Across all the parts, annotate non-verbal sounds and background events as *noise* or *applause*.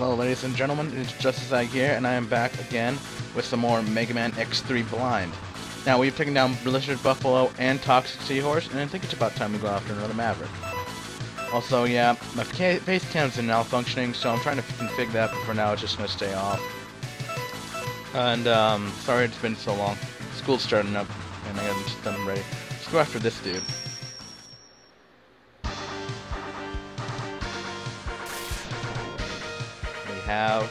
Hello, ladies and gentlemen, it's Justazag here, and I am back again with some more Mega Man X3 Blind. Now, we've taken down Blizzard Buffalo and Toxic Seahorse, and I think it's about time we go after another Maverick. Also, yeah, my face cam's are now functioning, so I'm trying to configure that, but for now it's just to stay off. And, um, sorry it's been so long. School's starting up, and I got them ready. Let's go after this dude. Have...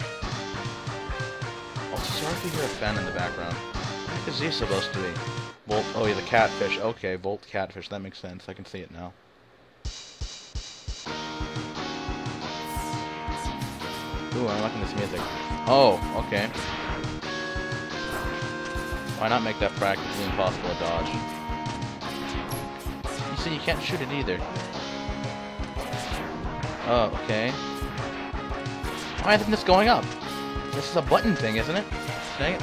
Oh, sorry if you hear a fan in the background. What is he supposed to be? Volt, oh yeah, the catfish. Okay, Volt catfish. That makes sense. I can see it now. Ooh, I'm liking this music. Oh, okay. Why not make that practically impossible to dodge? You see, you can't shoot it either. Oh, okay. Why isn't this going up? This is a button thing, isn't it? Dang it.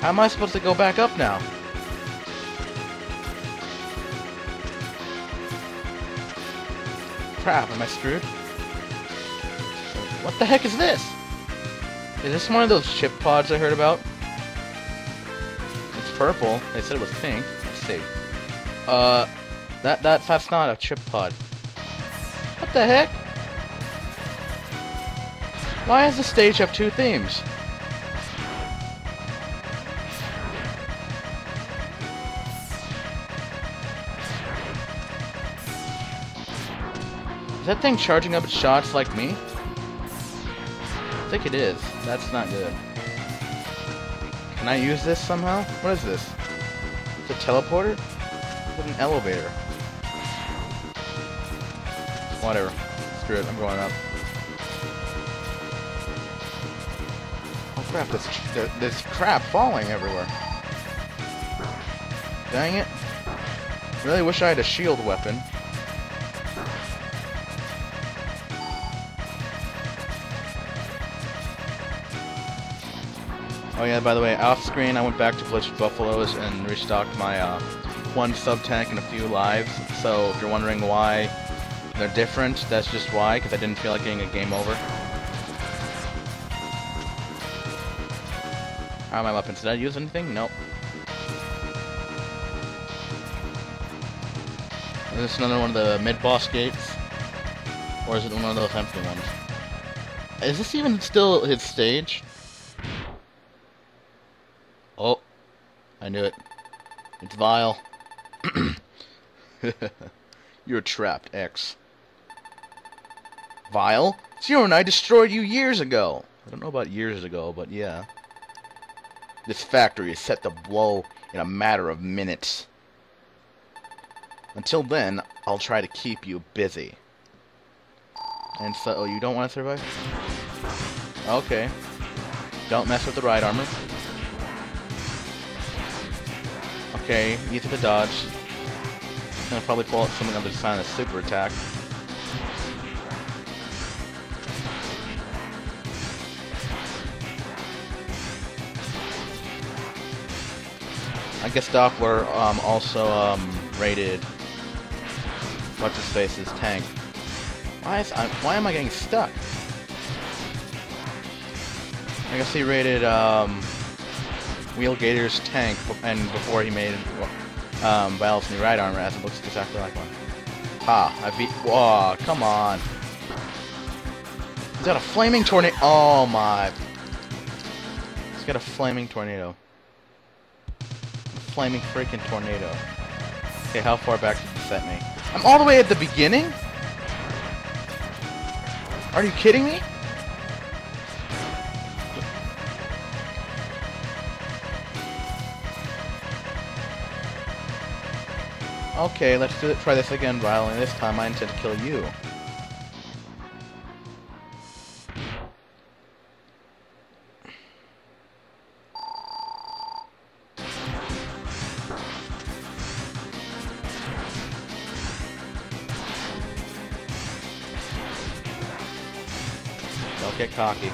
How am I supposed to go back up now? Crap, am I screwed? What the heck is this? Is this one of those chip pods I heard about? It's purple. They said it was pink. Let's see. Uh, that, that, that's not a chip pod. What the heck? Why does the stage have two themes? Is that thing charging up its shots like me? I think it is. That's not good. Can I use this somehow? What is this? It's a teleporter? It's an elevator. Whatever. Screw it, I'm going up. Crap, there's, there's crap falling everywhere. Dang it. Really wish I had a shield weapon. Oh yeah, by the way, off screen I went back to Blizzard Buffaloes and restocked my uh, one sub tank and a few lives. So if you're wondering why they're different, that's just why, because I didn't feel like getting a game over. My weapons? Did I use anything? Nope. Is this another one of the mid-boss gates? Or is it one of those empty ones? Is this even still his stage? Oh. I knew it. It's Vile. *coughs* You're trapped, X. Vile? Zero and I destroyed you years ago! I don't know about years ago, but yeah. This factory is set to blow in a matter of minutes. Until then, I'll try to keep you busy. And so, oh, you don't want to survive? Okay. Don't mess with the ride armor. Okay, easy to dodge. Gonna probably pull out something on the sign of super attack. I guess Doppler um, also um, rated what's his face's tank. Why is I, why am I getting stuck? I guess he rated um, Wheelgator's tank, and before he made um, Battle's new ride armor, as it looks exactly like one. Ah, I beat. Whoa, come on! Is that a flaming tornado? Oh my! He's got a flaming tornado flaming freaking tornado. Okay, how far back did you set me? I'm all the way at the beginning? Are you kidding me? Okay, let's do it, try this again, Riley. This time I intend to kill you. get cocky.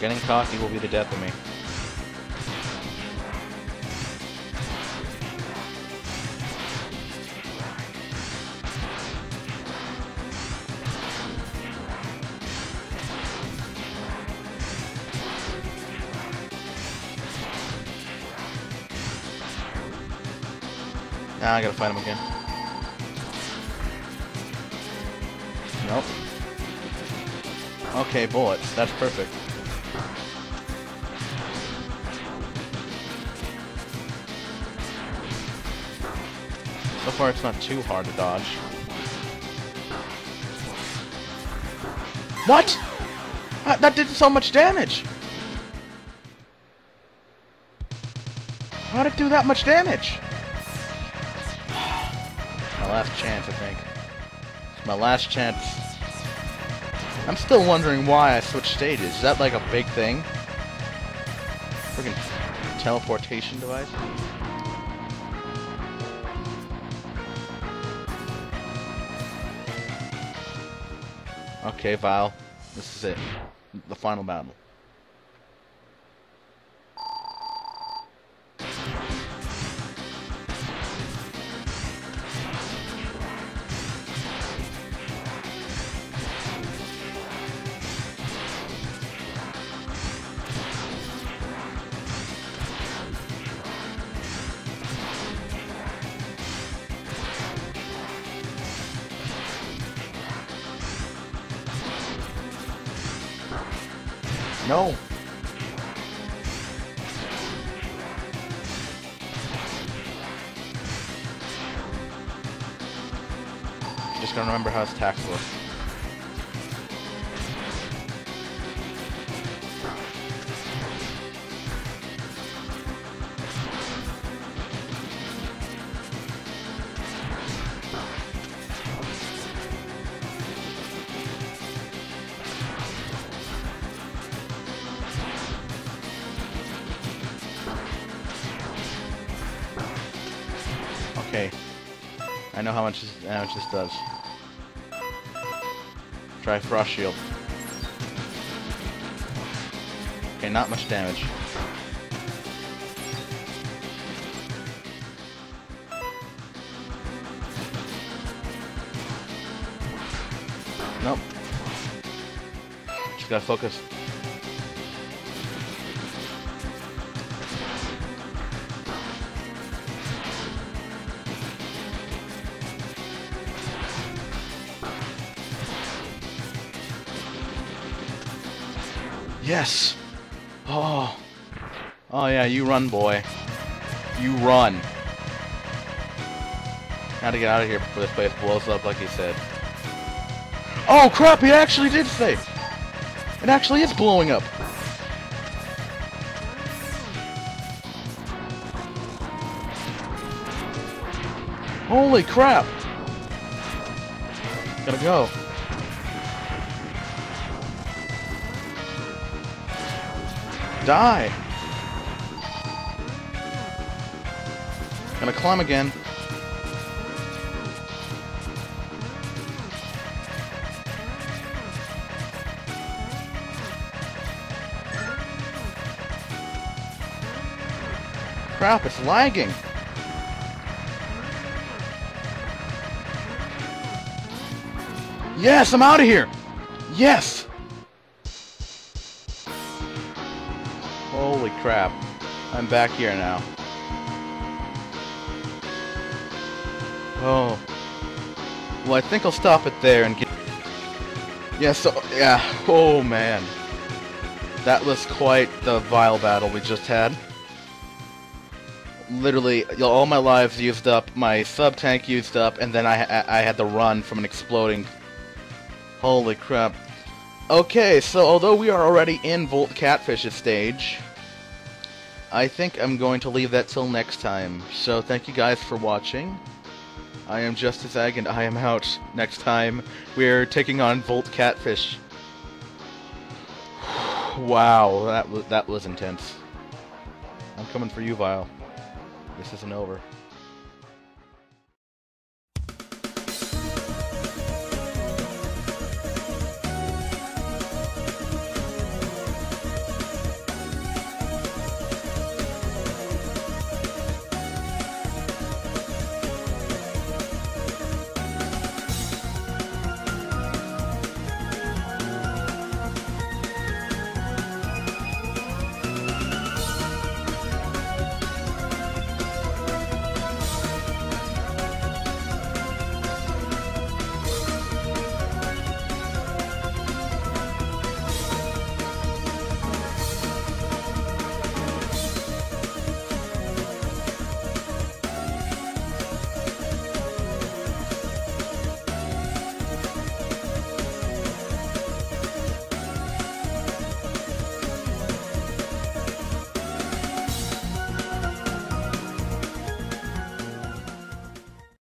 Getting cocky will be the death of me. Now I gotta fight him again. Nope. Okay, bullets. That's perfect. So far, it's not too hard to dodge. What? Uh, that did so much damage! How'd it do that much damage? my last chance, I think. My last chance. I'm still wondering why I switched stages. Is that like a big thing? Freaking teleportation device? Okay, Vile. This is it. The final battle. No. Just gonna remember how his attacks work. Okay. I know how much this, how much this does. Try Frost Shield. Okay, not much damage. Nope. Just gotta focus. Yes! Oh. Oh yeah, you run, boy. You run. To get out of here before this place blows up like he said. Oh crap, he actually did say! It actually is blowing up! Holy crap! Gotta go. Die! Gonna climb again. Crap, it's lagging. Yes, I'm out of here. Yes. Crap. I'm back here now. Oh. Well, I think I'll stop it there and get... Yeah, so, yeah. Oh, man. That was quite the vile battle we just had. Literally, all my lives used up, my sub-tank used up, and then I, I had to run from an exploding... Holy crap. Okay, so although we are already in Volt Catfish's stage, I think I'm going to leave that till next time. So thank you guys for watching. I am Justazag, and I am out. Next time, we're taking on Volt Catfish. *sighs* wow, that was, that was intense. I'm coming for you, Vile. This isn't over.